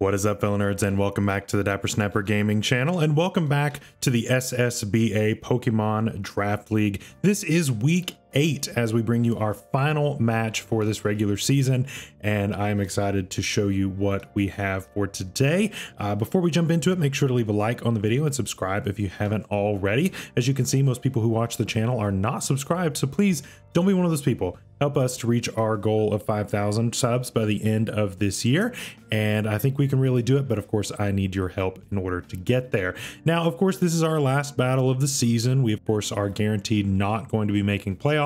What is up, fellow nerds, and welcome back to the Dapper Snapper Gaming channel, and welcome back to the SSBA Pokemon Draft League. This is week eight as we bring you our final match for this regular season, and I'm excited to show you what we have for today. Uh, before we jump into it, make sure to leave a like on the video and subscribe if you haven't already. As you can see, most people who watch the channel are not subscribed, so please don't be one of those people. Help us to reach our goal of 5,000 subs by the end of this year. And I think we can really do it. But of course, I need your help in order to get there. Now, of course, this is our last battle of the season. We, of course, are guaranteed not going to be making playoffs.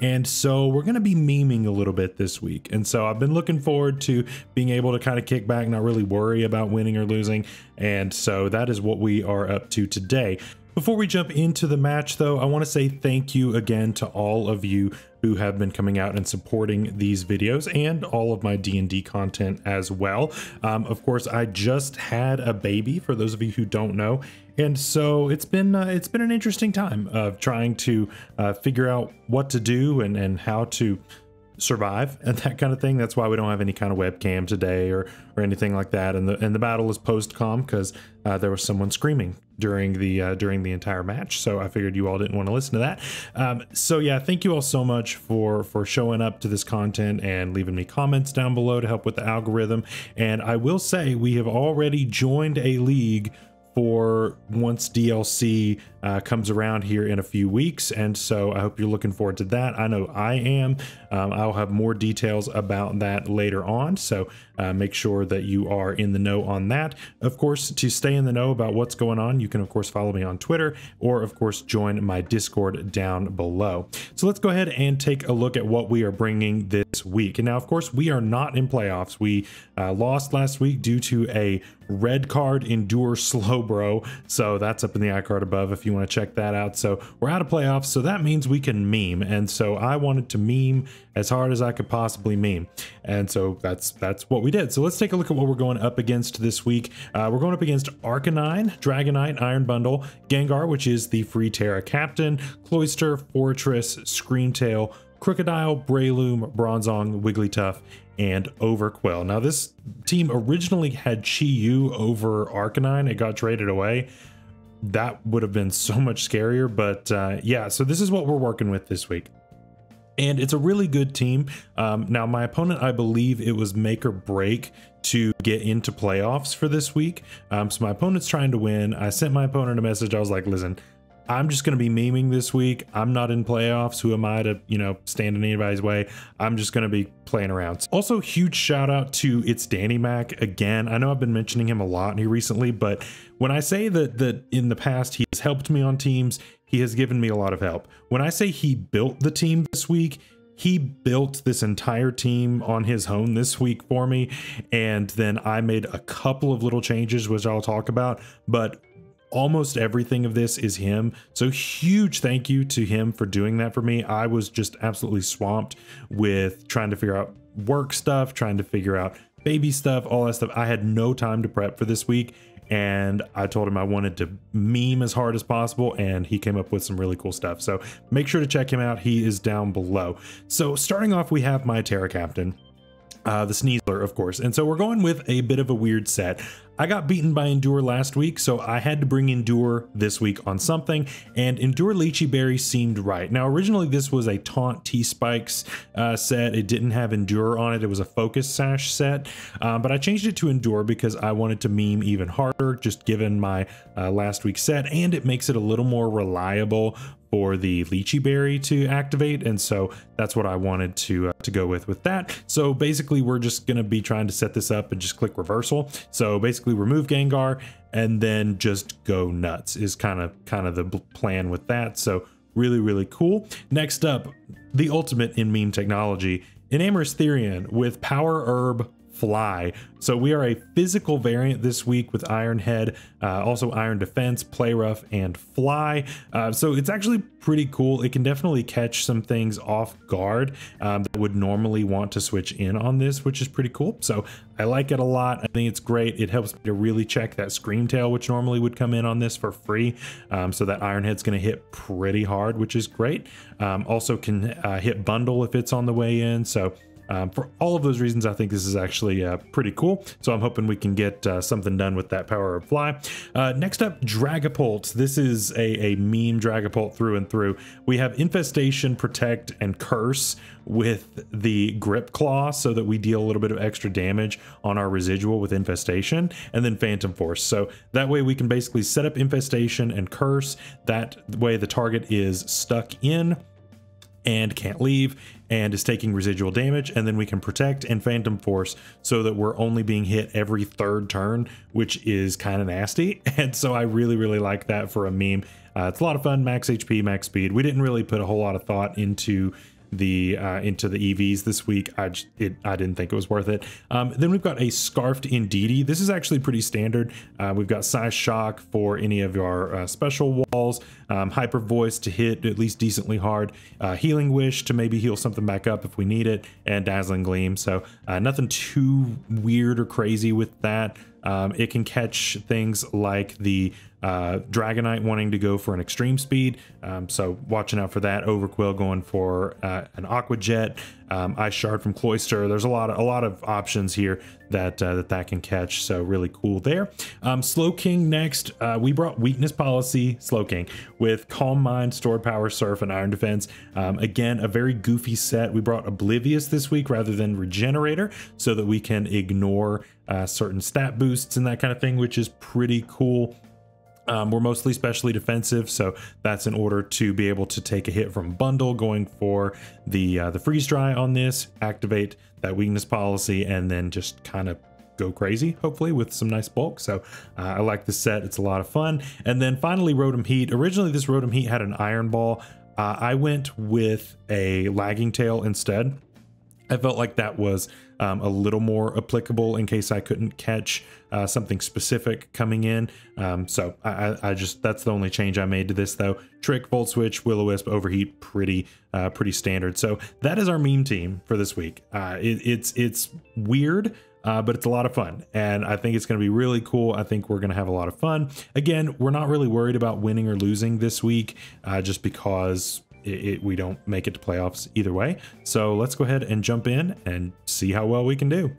And so we're going to be memeing a little bit this week. And so I've been looking forward to being able to kind of kick back, not really worry about winning or losing. And so that is what we are up to today. Before we jump into the match, though, I want to say thank you again to all of you who have been coming out and supporting these videos and all of my D&D content as well. Um, of course, I just had a baby, for those of you who don't know, and so it's been uh, it's been an interesting time of trying to uh, figure out what to do and, and how to survive and that kind of thing. That's why we don't have any kind of webcam today or or anything like that. And the and the battle is post com because uh, there was someone screaming during the uh, during the entire match. So I figured you all didn't want to listen to that. Um, so yeah, thank you all so much for for showing up to this content and leaving me comments down below to help with the algorithm. And I will say we have already joined a league for once DLC uh, comes around here in a few weeks. And so I hope you're looking forward to that. I know I am. Um, I'll have more details about that later on. So uh, make sure that you are in the know on that. Of course, to stay in the know about what's going on, you can, of course, follow me on Twitter or, of course, join my Discord down below. So let's go ahead and take a look at what we are bringing this week. And now, of course, we are not in playoffs. We uh, lost last week due to a red card endure Slowbro. So that's up in the iCard above if you want to check that out. So we're out of playoffs. So that means we can meme. And so I wanted to meme as hard as I could possibly meme. And so that's that's what we did. So let's take a look at what we're going up against this week. Uh, we're going up against Arcanine, Dragonite, Iron Bundle, Gengar, which is the free Tera Captain, Cloyster, Forretress, Screamtail, Krookodile, Breloom, Bronzong, Wigglytuff, and Overqwil. Now, this team originally had Chi-Yu over Arcanine. It got traded away. That would have been so much scarier, but uh, yeah, so this is what we're working with this week. And it's a really good team. Um, now, my opponent, I believe it was make or break to get into playoffs for this week. Um, so my opponent's trying to win. I sent my opponent a message. I was like, listen, I'm just going to be memeing this week. I'm not in playoffs. Who am I to, you know, stand in anybody's way? I'm just going to be playing around. Also, huge shout out to ItzDannyMac again. I know I've been mentioning him a lot here recently, but when I say that that in the past he has helped me on teams, he has given me a lot of help. When I say he built the team this week, he built this entire team on his own this week for me and then i made a couple of little changes which i'll talk about but almost everything of this is him. So huge thank you to him for doing that for me. I was just absolutely swamped with trying to figure out work stuff, trying to figure out baby stuff, all that stuff. I had no time to prep for this week. And I told him I wanted to meme as hard as possible, and he came up with some really cool stuff. So make sure to check him out. He is down below. So starting off, we have my Tera Captain. Uh, the Sneasler, of course. And so we're going with a bit of a weird set. I got beaten by Endure last week, so I had to bring Endure this week on something, and Endure Liechi Berry seemed right. Now, originally this was a Taunt T-Spikes uh, set. It didn't have Endure on it. It was a Focus Sash set, um, but I changed it to Endure because I wanted to meme even harder, just given my uh, last week's set, and it makes it a little more reliable for the Liechi Berry to activate and so that's what I wanted to uh, to go with with that so basically we're just gonna be trying to set this up and just click reversal so basically remove Gengar and then just go nuts is kind of kind of the plan with that. So really really cool. Next up the ultimate in meme technology Enamorus Therian with Power Herb Fly. So we are a physical variant this week with Iron Head, uh, also Iron Defense, Play Rough, and Fly. Uh, so it's actually pretty cool. It can definitely catch some things off guard um, that would normally want to switch in on this, which is pretty cool. So I like it a lot. I think it's great. It helps me to really check that Scream Tail, which normally would come in on this for free. Um, so that Iron Head's going to hit pretty hard, which is great. Um, also can uh, hit Bundle if it's on the way in. So um, for all of those reasons, I think this is actually uh, pretty cool. So I'm hoping we can get uh, something done with that Power Herb Fly. Uh, next up, Dragapult. This is a, a meme Dragapult through and through. We have Infestation, Protect, and Curse with the Grip Claw so that we deal a little bit of extra damage on our residual with Infestation, and then Phantom Force. So that way we can basically set up Infestation and Curse. That way the target is stuck in and can't leave and is taking residual damage and then we can protect and phantom force so that we're only being hit every third turn which is kind of nasty. And so i really really like that for a meme. Uh, it's a lot of fun max hp max speed. We didn't really put a whole lot of thought into the uh, into the EVs this week. I it, I didn't think it was worth it. Um, then we've got a scarfed Indeedee. This is actually pretty standard. Uh, we've got Psyshock for any of our uh, special walls, um, hyper voice to hit at least decently hard, uh, healing wish to maybe heal something back up if we need it, and dazzling gleam. So uh, nothing too weird or crazy with that. Um, it can catch things like the uh, Dragonite wanting to go for an extreme speed, um, so watching out for that. Overqwil going for uh, an Aqua Jet, um, Ice Shard from Cloyster. There's a lot of a lot of options here that uh, that that can catch. So really cool there. Um, Slowking next. Uh, we brought Weakness Policy Slowking with Calm Mind, Stored Power, Surf, and Iron Defense. Um, again, a very goofy set. We brought Oblivious this week rather than Regenerator, so that we can ignore uh, certain stat boosts and that kind of thing, which is pretty cool. Um, we're mostly specially defensive, so that's in order to be able to take a hit from bundle, going for the uh, the freeze dry on this, activate that weakness policy, and then just kind of go crazy, hopefully, with some nice bulk. So uh, I like this set. It's a lot of fun. And then finally, Rotom Heat. Originally, this Rotom Heat had an Iron Ball. Uh, I went with a Lagging Tail instead. I felt like that was um, a little more applicable in case I couldn't catch uh, something specific coming in. Um, so I, I, just that's the only change I made to this though. Trick, Volt Switch, Will O Wisp, Overheat, pretty uh, pretty standard. So that is our meme team for this week. Uh, it, it's it's weird. Uh, but it's a lot of fun and I think it's going to be really cool. I think we're going to have a lot of fun. Again, we're not really worried about winning or losing this week uh, just because it, it, we don't make it to playoffs either way. So let's go ahead and jump in and see how well we can do.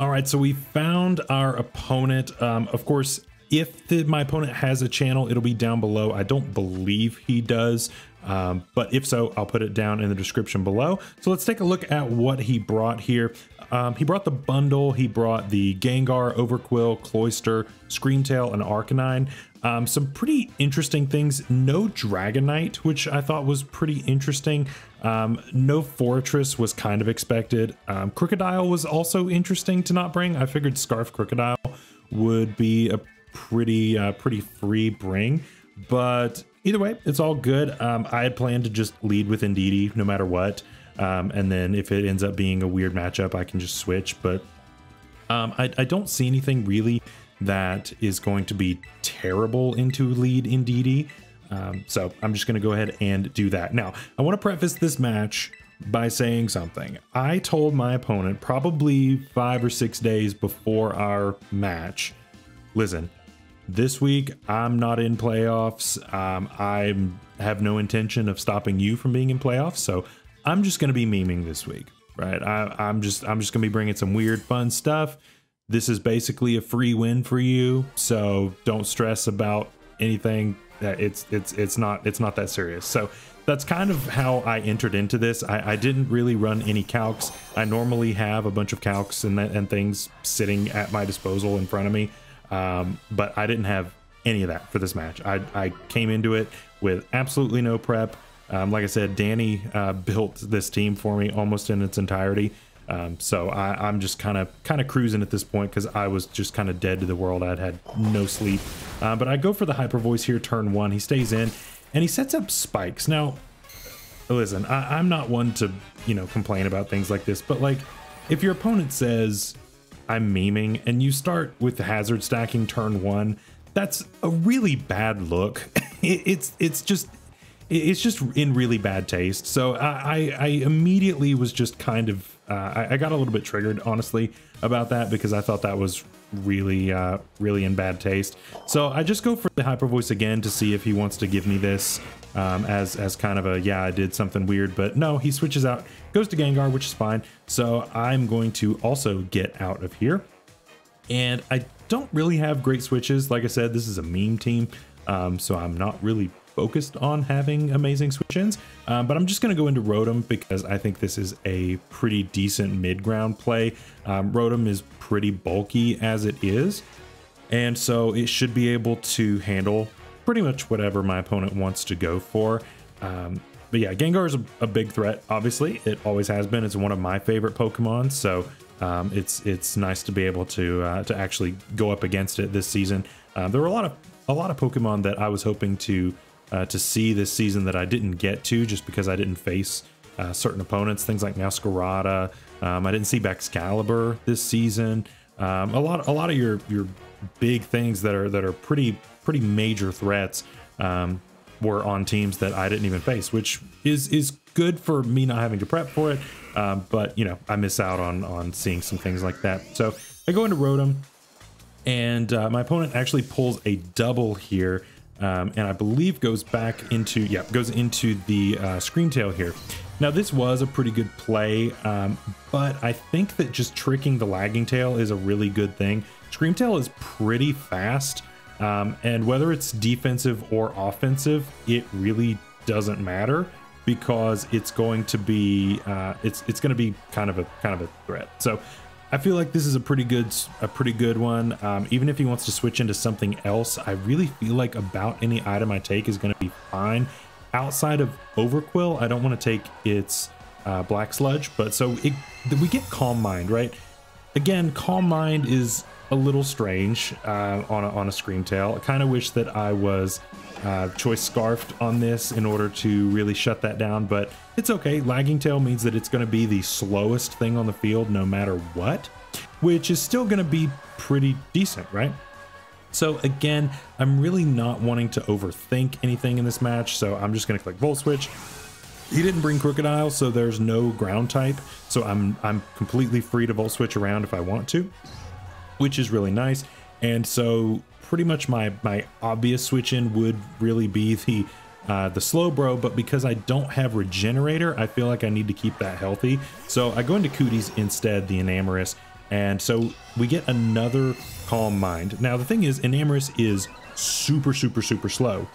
All right, so we found our opponent. Um, of course, if the, my opponent has a channel, it'll be down below. I don't believe he does, um, but if so, I'll put it down in the description below. So let's take a look at what he brought here. Um, he brought the bundle, he brought the Gengar, Overqwil, Cloyster, Screamtail, and Arcanine. Um, some pretty interesting things. No Dragonite, which I thought was pretty interesting. Um, no Forretress was kind of expected. Um, Krookodile was also interesting to not bring. I figured Scarf Krookodile would be a pretty uh, pretty free bring, but either way, it's all good. Um, I had planned to just lead with Indeedee no matter what, um, and then if it ends up being a weird matchup, I can just switch. But um, I, I don't see anything really that is going to be terrible into lead Indeedee. Um, so I'm just going to go ahead and do that. Now, I want to preface this match by saying something. I told my opponent probably five or six days before our match, listen, this week I'm not in playoffs. Um, I have no intention of stopping you from being in playoffs. So I'm just going to be memeing this week, right? I, I'm just I'm just going to be bringing some weird, fun stuff this is basically a free win for you, so don't stress about anything. It's it's it's not it's not that serious. So that's kind of how I entered into this. I, I didn't really run any calcs. I normally have a bunch of calcs and and things sitting at my disposal in front of me, um, but I didn't have any of that for this match. I I came into it with absolutely no prep. Um, like I said, Danny uh, built this team for me almost in its entirety. Um, so I, am just kind of kind of cruising at this point because I was just kind of dead to the world. I'd had no sleep. Uh, but I go for the hyper voice here, turn one. He stays in, and he sets up spikes. Now, listen, I, I'm not one to you know complain about things like this, but like if your opponent says I'm memeing and you start with the hazard stacking turn one, that's a really bad look. it, it's it's just it's just in really bad taste. So I, I, I immediately was just kind of Uh, I, I, got a little bit triggered, honestly, about that because I thought that was really, uh, really in bad taste. So I just go for the hyper voice again to see if he wants to give me this um, as as kind of a yeah, I did something weird. But no, he switches out, goes to Gengar, which is fine. So I'm going to also get out of here. And I don't really have great switches. Like I said, this is a meme team, um, so I'm not really focused on having amazing switch-ins. Um, but I'm just going to go into Rotom because I think this is a pretty decent mid-ground play. Um, Rotom is pretty bulky as it is, and so it should be able to handle pretty much whatever my opponent wants to go for. Um, but yeah, Gengar is a, a, big threat, obviously. It always has been. It's one of my favorite Pokemon, so um, it's it's nice to be able to uh, to actually go up against it this season. Uh, there were a lot of a lot of Pokemon that I was hoping to uh, to see this season that I didn't get to just because I didn't face uh, certain opponents. Things like Meowscarada. Um, I didn't see Baxcalibur this season. Um, a lot a lot of your your big things that are that are pretty pretty major threats um, were on teams that I didn't even face, which is is good for me not having to prep for it. Um, but you know, I miss out on on seeing some things like that. So I go into Rotom, and uh, my opponent actually pulls a double here, um, and I believe goes back into yeah goes into the uh, Scream Tail here. Now this was a pretty good play, um, but I think that just tricking the Lagging Tail is a really good thing. Scream Tail is pretty fast, um, and whether it's defensive or offensive, it really doesn't matter because it's going to be uh, it's it's going to be kind of a kind of a threat. So I feel like this is a pretty good a pretty good one. Um, even if he wants to switch into something else, I really feel like about any item I take is going to be fine. Outside of Overqwil, I don't want to take its uh, Black Sludge, but so it, we get Calm Mind, right? Again, Calm Mind is a little strange uh, on a, on a Scream Tail. I kind of wish that I was uh, choice scarfed on this in order to really shut that down, but it's okay. Lagging tail means that it's going to be the slowest thing on the field no matter what, which is still going to be pretty decent, right? So again, I'm really not wanting to overthink anything in this match, so I'm just going to click Volt Switch. He didn't bring Krookodile, so there's no ground type, so I'm I'm completely free to Volt Switch around if I want to, which is really nice. And so pretty much my my obvious switch in would really be the uh, the Slowbro, but because I don't have Regenerator, I feel like I need to keep that healthy. So I go into Cooties instead, the Enamorus, and so we get another Calm Mind. Now the thing is, Enamorus is super, super, super slow.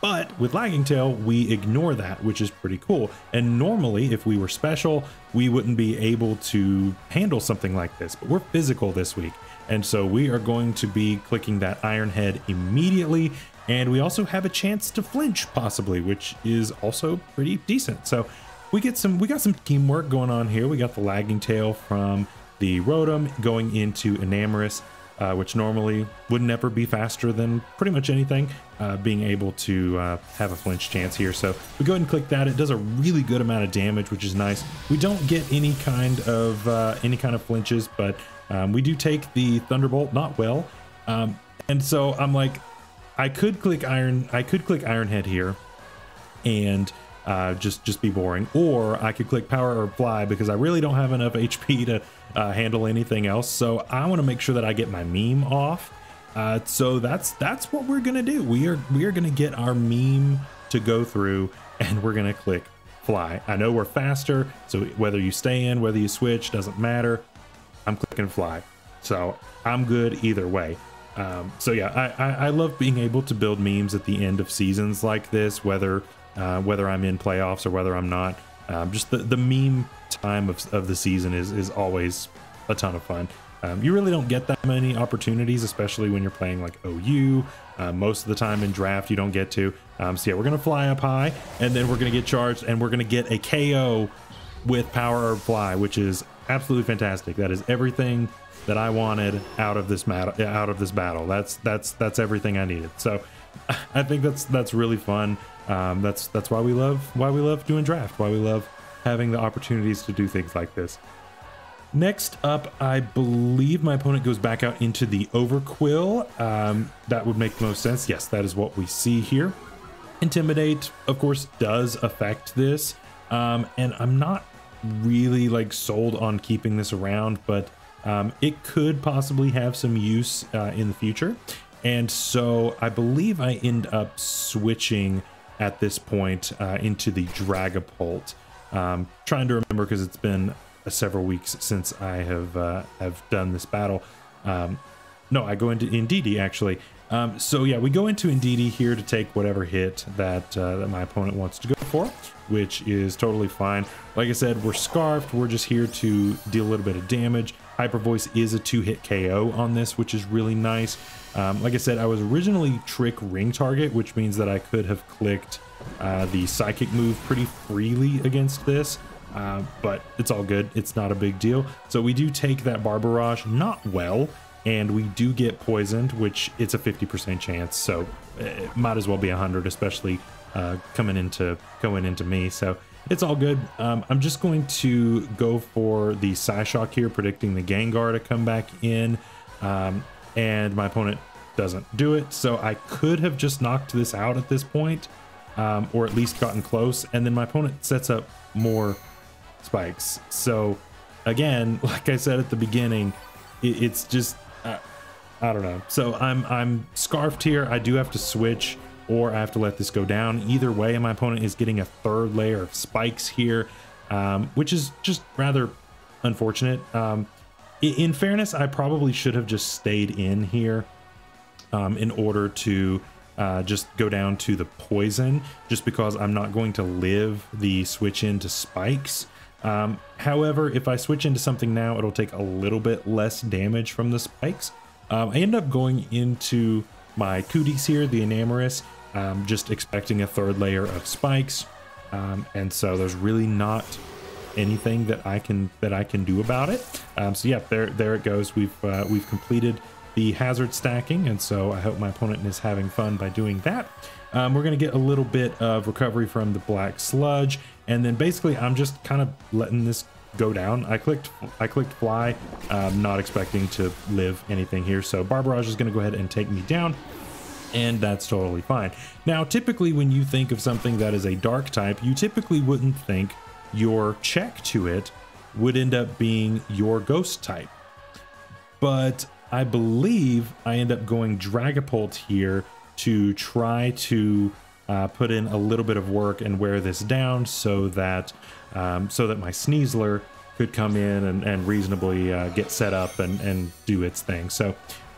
But with Lagging Tail, we ignore that, which is pretty cool. And normally, if we were special, we wouldn't be able to handle something like this. But we're physical this week. And so we are going to be clicking that Iron Head immediately. And we also have a chance to flinch possibly, which is also pretty decent. So we get some, we got some teamwork going on here. We got the lagging tail from the Rotom going into Enamorus, uh, which normally would never be faster than pretty much anything, uh, being able to uh, have a flinch chance here. So we go ahead and click that. It does a really good amount of damage, which is nice. We don't get any kind of uh, any kind of flinches, but um, we do take the Thunderbolt not well. Um, and so I'm like, I could click Iron, I could click Iron Head here and uh, just just be boring, or I could click Power Herb Fly because I really don't have enough HP to uh, handle anything else. So I want to make sure that I get my meme off. Uh, so that's that's what we're gonna do. We are we are gonna get our meme to go through, and we're gonna click Fly. I know we're faster, so whether you stay in, whether you switch, doesn't matter. I'm clicking fly. So I'm good either way. Um, so yeah, I, I, I, love being able to build memes at the end of seasons like this, whether uh, whether I'm in playoffs or whether I'm not. Um, just the, the meme time of, of the season is, is always a ton of fun. Um, you really don't get that many opportunities, especially when you're playing like OU. Uh, most of the time in draft, you don't get to. Um, so yeah, we're gonna fly up high, and then we're gonna get charged, and we're gonna get a KO with Power Herb Fly, which is absolutely fantastic. That is everything that I wanted out of this out of this battle. That's that's that's everything I needed. So I think that's that's really fun. Um, that's that's why we love why we love doing draft. Why we love having the opportunities to do things like this. Next up, I believe my opponent goes back out into the Overqwil. Um, that would make the most sense. Yes, that is what we see here. Intimidate, of course, does affect this. Um, and I'm not really like sold on keeping this around, but um, it could possibly have some use uh, in the future. And so I believe I end up switching at this point uh, into the Dragapult. Um, trying to remember because it's been uh, several weeks since I have uh, have done this battle. Um, no, I go into Indeedee actually. Um, so yeah, we go into Indeedee here to take whatever hit that uh, that my opponent wants to go for, which is totally fine. Like I said, we're scarfed. We're just here to deal a little bit of damage. Hyper Voice is a two-hit KO on this, which is really nice. Um, like I said, I was originally Trick Ring Target, which means that I could have clicked uh, the Psychic move pretty freely against this. Uh, but it's all good. It's not a big deal. So we do take that Barb Barrage, not well, and we do get poisoned, which it's a 50% chance. So it might as well be 100, especially uh, coming into going into me. So it's all good. Um, I'm just going to go for the Psyshock here, predicting the Gengar to come back in. Um, and my opponent doesn't do it. So I could have just knocked this out at this point, um, or at least gotten close. And then my opponent sets up more spikes. So again, like I said at the beginning, it, it's just uh, I don't know. So I'm I'm scarfed here. I do have to switch or I have to let this go down. Either way, my opponent is getting a third layer of spikes here, um, which is just rather unfortunate. Um, in fairness, I probably should have just stayed in here um, in order to uh, just go down to the poison, just because I'm not going to live the switch into spikes. Um, however, if I switch into something now, it'll take a little bit less damage from the spikes. Um, I end up going into my cooties here, the Enamorus, um, just expecting a third layer of spikes. Um, and so there's really not anything that I can that I can do about it. Um, so yeah, there there it goes. We've uh, we've completed the hazard stacking, and so I hope my opponent is having fun by doing that. Um, we're going to get a little bit of recovery from the black sludge, and then basically I'm just kind of letting this go down. I clicked I clicked fly, um, not expecting to live anything here. So Barb Barrage is going to go ahead and take me down and that's totally fine. Now, typically when you think of something that is a dark type, you typically wouldn't think your check to it would end up being your ghost type. But I believe I end up going Dragapult here to try to uh, put in a little bit of work and wear this down so that um, so that my Sneasler could come in and, and reasonably uh, get set up and, and do its thing. So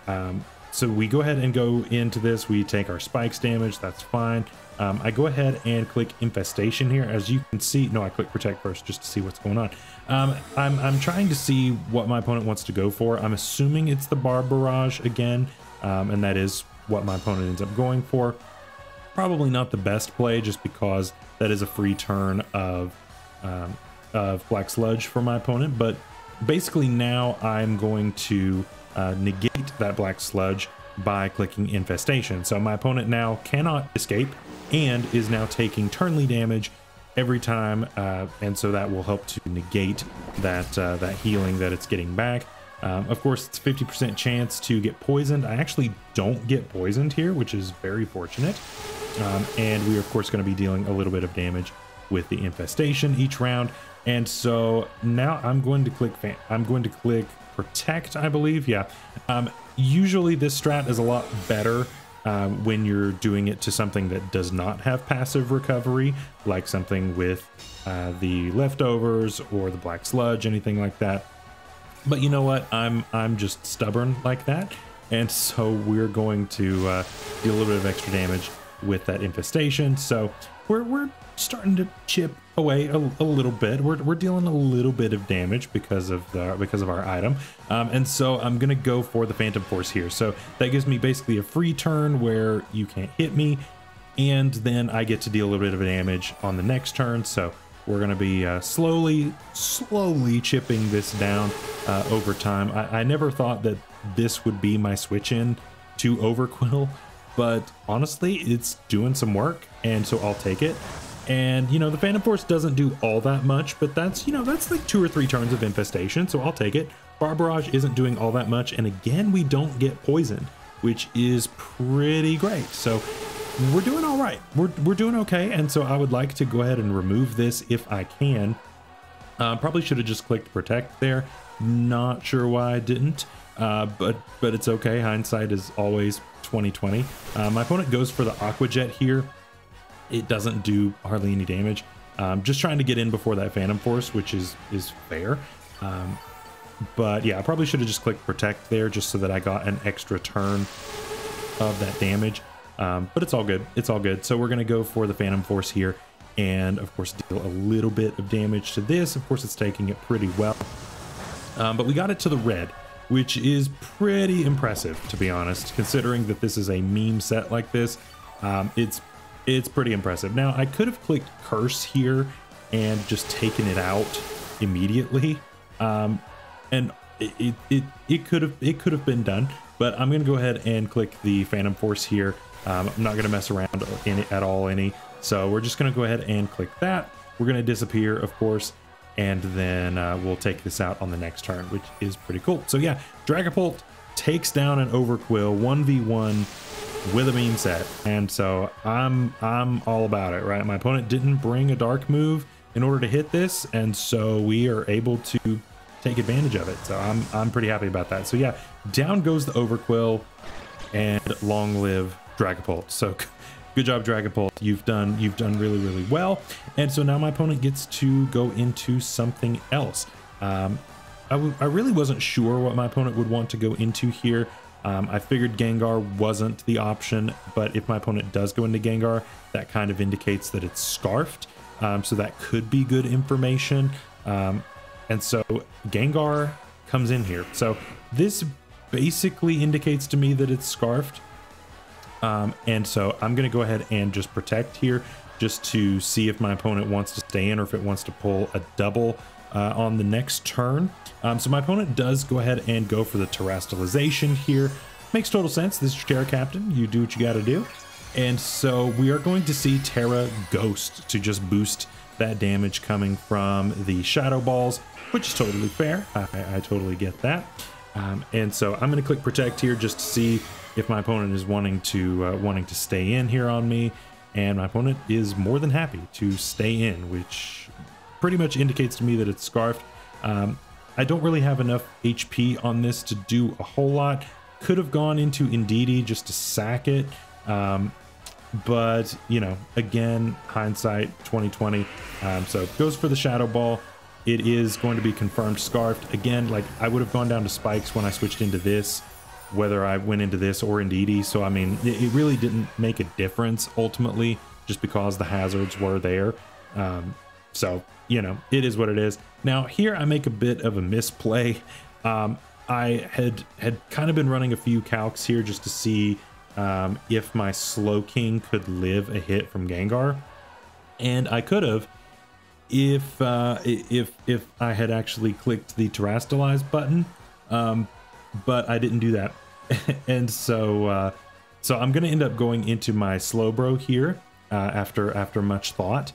um, so we go ahead and go into this. We take our spikes damage. That's fine. Um, I go ahead and click infestation here. As you can see, no, I click protect first just to see what's going on. Um, I'm, I'm trying to see what my opponent wants to go for. I'm assuming it's the Barb Barrage again, um, and that is what my opponent ends up going for. Probably not the best play just because that is a free turn of, um, of Black Sludge for my opponent, but basically now I'm going to uh, negate that Black Sludge by clicking Infestation. So my opponent now cannot escape and is now taking turnly damage every time, uh, and so that will help to negate that uh, that healing that it's getting back. Um, of course, it's 50% chance to get poisoned. I actually don't get poisoned here, which is very fortunate. Um, and we are, of course, going to be dealing a little bit of damage with the infestation each round. And so now I'm going to click. I'm going to click protect. I believe. Yeah. Um, usually this strat is a lot better um, when you're doing it to something that does not have passive recovery, like something with uh, the leftovers or the black sludge, anything like that. But you know what? I'm I'm just stubborn like that, and so we're going to uh, do a little bit of extra damage with that infestation. So we're we're starting to chip away a, a, little bit. We're, we're dealing a little bit of damage because of the because of our item, um, and so I'm gonna go for the Phantom Force here. So that gives me basically a free turn where you can't hit me, and then I get to deal a little bit of damage on the next turn. So we're gonna be uh, slowly, slowly chipping this down uh, over time. I, I never thought that this would be my switch in to Overqwil, but honestly, it's doing some work, and so I'll take it. And, you know, the Phantom Force doesn't do all that much, but that's, you know, that's like two or three turns of infestation, so I'll take it. Barb Barrage isn't doing all that much, and again, we don't get poisoned, which is pretty great. So we're doing all right. We're, we're doing okay, and so I would like to go ahead and remove this if I can. Uh, probably should have just clicked protect there. Not sure why I didn't, uh, but but it's okay. Hindsight is always 2020. Uh, my opponent goes for the Aqua Jet here. It doesn't do hardly any damage. Um, just trying to get in before that Phantom Force, which is is fair. Um, but yeah, I probably should have just clicked protect there just so that I got an extra turn of that damage. Um, but it's all good. It's all good. So we're going to go for the Phantom Force here and of course deal a little bit of damage to this. Of course, it's taking it pretty well. Um, but we got it to the red, which is pretty impressive, to be honest, considering that this is a meme set like this. Um, it's it's pretty impressive. Now, I could have clicked Curse here and just taken it out immediately. Um, and it, it, it could have it could have been done, but I'm going to go ahead and click the Phantom Force here. Um, I'm not going to mess around it at all any. So we're just going to go ahead and click that. We're going to disappear, of course, and then uh, we'll take this out on the next turn, which is pretty cool. So yeah, Dragapult takes down an Overqwil 1v1 with a meme set. And so I'm I'm all about it, right? My opponent didn't bring a dark move in order to hit this, and so we are able to take advantage of it. So I'm I'm pretty happy about that. So yeah, down goes the Overqwil, and long live Dragapult. So good job Dragapult. You've done you've done really really well. And so now my opponent gets to go into something else. Um, I, I really wasn't sure what my opponent would want to go into here. Um, I figured Gengar wasn't the option, but if my opponent does go into Gengar, that kind of indicates that it's Scarfed. Um, so that could be good information. Um, and so Gengar comes in here. So this basically indicates to me that it's Scarfed. Um, and so I'm going to go ahead and just protect here just to see if my opponent wants to stay in or if it wants to pull a double uh, on the next turn. Um, so my opponent does go ahead and go for the terastallization here. Makes total sense. This is your Tera Captain. You do what you got to do. And so we are going to see Tera Ghost to just boost that damage coming from the Shadow Balls, which is totally fair. I, I totally get that. Um, and so I'm going to click Protect here just to see if my opponent is wanting to uh, wanting to stay in here on me. And my opponent is more than happy to stay in, which pretty much indicates to me that it's Scarfed. Um, I don't really have enough HP on this to do a whole lot. Could have gone into Indeedee just to sack it. Um, but, you know, again, hindsight 2020. Um, so goes for the Shadow Ball. It is going to be confirmed Scarfed. Again, like I would have gone down to Spikes when I switched into this, whether I went into this or Indeedee. So, I mean, it really didn't make a difference ultimately just because the hazards were there. Um, so, you know, it is what it is. Now, here I make a bit of a misplay. Um, I had had kind of been running a few calcs here just to see um, if my Slowking could live a hit from Gengar, and I could have if uh, if if I had actually clicked the Terastallize button, um, but I didn't do that, and so uh, so I'm gonna end up going into my Slowbro here uh, after after much thought,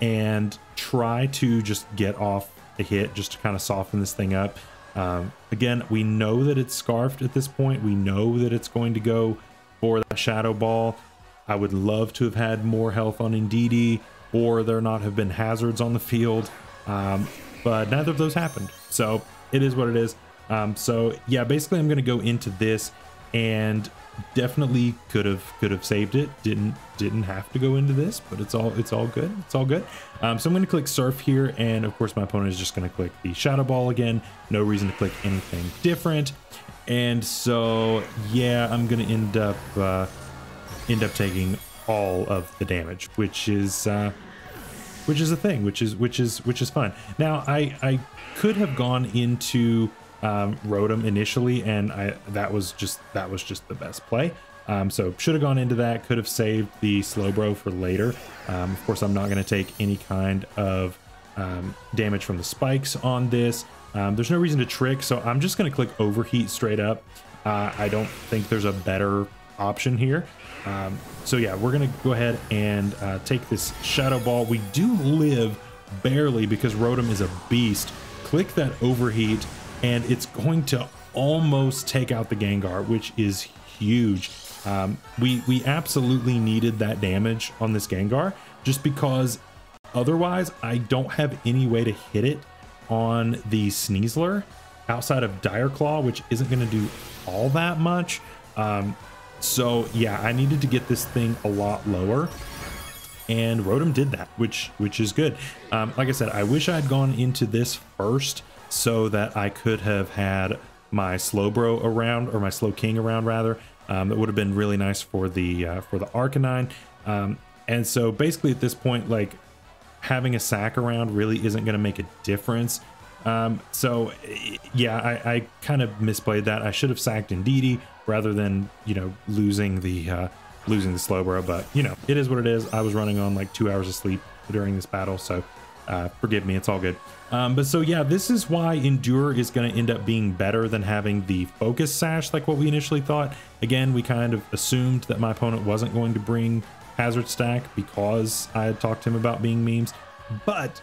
and try to just get off a hit just to kind of soften this thing up. Um, again, we know that it's scarfed at this point. We know that it's going to go for that Shadow Ball. I would love to have had more health on Indeedee or there not have been hazards on the field, um, but neither of those happened. So it is what it is. Um, so yeah, basically I'm going to go into this and definitely could have could have saved it. Didn't didn't have to go into this but it's all it's all good. It's all good. Um, so i'm going to click surf here and of course my opponent is just going to click the shadow ball again. No reason to click anything different. And so yeah i'm going to end up uh, end up taking all of the damage which is uh, which is a thing which is which is which is fun now i i could have gone into um, Rotom initially, and I that was just that was just the best play. Um, so should have gone into that. Could have saved the Slowbro for later. Um, of course, I'm not going to take any kind of um, damage from the spikes on this. Um, there's no reason to trick, so I'm just going to click Overheat straight up. Uh, I don't think there's a better option here. Um, so yeah, we're to go ahead and uh, take this Shadow Ball. We do live barely because Rotom is a beast. Click that Overheat and it's going to almost take out the Gengar, which is huge. Um, we we absolutely needed that damage on this Gengar just because otherwise I don't have any way to hit it on the Sneasler outside of Dire Claw, which isn't going to do all that much. Um, so yeah, I needed to get this thing a lot lower and Rotom did that, which which is good. Um, like I said, I wish I had gone into this first so that I could have had my Slowbro around or my Slowking around rather. Um, that would have been really nice for the uh, for the Arcanine. Um, and so basically at this point, like having a sack around really isn't going to make a difference. Um, so yeah, I, I kind of misplayed that. I should have sacked Indeedee rather than you know losing the uh, losing the Slowbro, but you know, it is what it is. I was running on like two hours of sleep during this battle, so uh, forgive me, it's all good. Um, but so yeah, this is why Endure is going to end up being better than having the Focus Sash like what we initially thought. Again, we kind of assumed that my opponent wasn't going to bring Hazard Stack because I had talked to him about being memes, but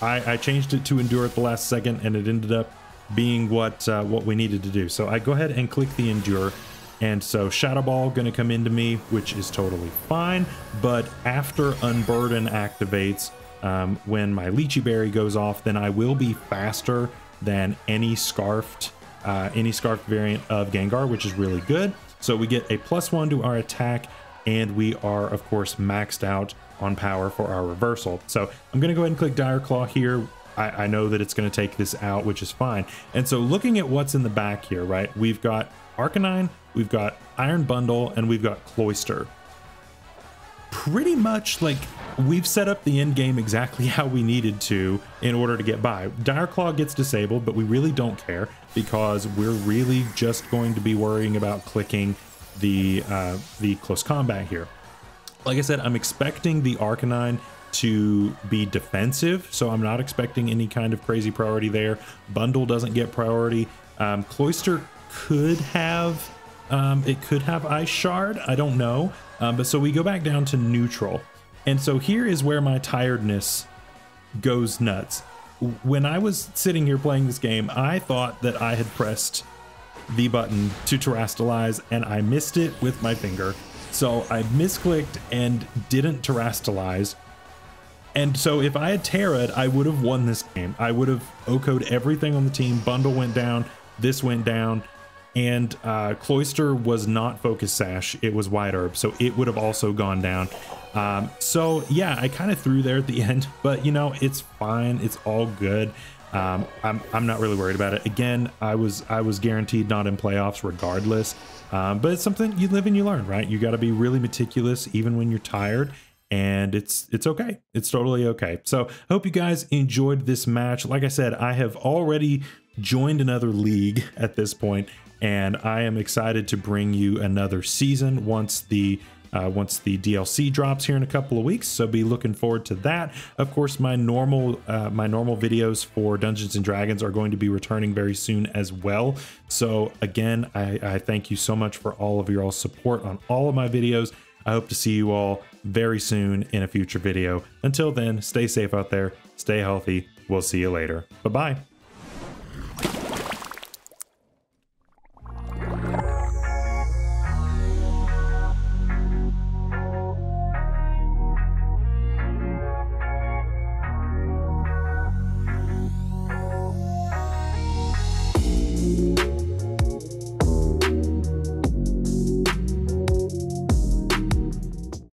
I, I changed it to Endure at the last second and it ended up being what uh, what we needed to do. So I go ahead and click the Endure and so Shadow Ball going to come into me, which is totally fine. But after Unburden activates, um, when my Liechi Berry goes off, then I will be faster than any Scarfed, uh, any Scarfed variant of Gengar, which is really good. So we get a plus one to our attack, and we are, of course, maxed out on power for our reversal. So I'm going to go ahead and click Dire Claw here. I, I know that it's going to take this out, which is fine. And so looking at what's in the back here, right, we've got Arcanine, we've got Iron Bundle, and we've got Cloyster. Pretty much like we've set up the end game exactly how we needed to in order to get by. Dire Claw gets disabled, but we really don't care because we're really just going to be worrying about clicking the uh, the close combat here. Like I said, I'm expecting the Arcanine to be defensive, so I'm not expecting any kind of crazy priority there. Bundle doesn't get priority. Um, Cloyster could have um, it could have ice shard i don't know. Um, but so we go back down to neutral. And so here is where my tiredness goes nuts. When i was sitting here playing this game i thought that i had pressed the button to terastallize and i missed it with my finger. So i misclicked and didn't terastallize and so if I had Tera, I would have won this game. I would have OHKO'd everything on the team. Bundle went down. This went down and uh, Cloyster was not Focus Sash, it was White Herb, so it would have also gone down. Um, so yeah, I kind of threw there at the end, but you know, it's fine, it's all good. Um, I'm, I'm not really worried about it. Again, I was I was guaranteed not in playoffs regardless, um, but it's something you live and you learn, right? You got to be really meticulous even when you're tired and it's it's okay it's totally okay so I hope you guys enjoyed this match like i said i have already joined another league at this point and I am excited to bring you another season once the uh, once the DLC drops here in a couple of weeks. So be looking forward to that. Of course, my normal uh, my normal videos for Dungeons and Dragons are going to be returning very soon as well. So again, I, I thank you so much for all of your all support on all of my videos. I hope to see you all very soon in a future video. Until then, stay safe out there, stay healthy. We'll see you later. Bye bye.